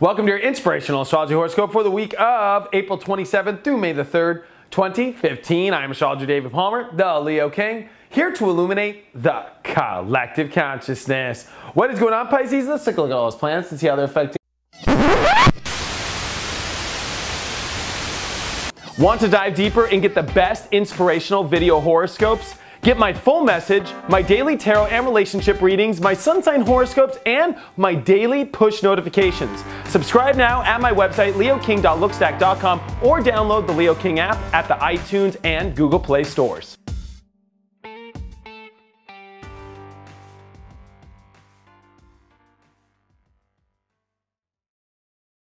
Welcome to your inspirational astrology horoscope for the week of April 27th through May the 3rd, 2015. I am astrologer David Palmer, the Leo King, here to illuminate the collective consciousness. What is going on, Pisces? Let's take a look at all those planets and see how they're affecting. Want to dive deeper and get the best inspirational video horoscopes? Get my full message, my daily tarot and relationship readings, my sun sign horoscopes, and my daily push notifications. Subscribe now at my website, leoking.lookstack.com, or download the Leo King app at the iTunes and Google Play stores.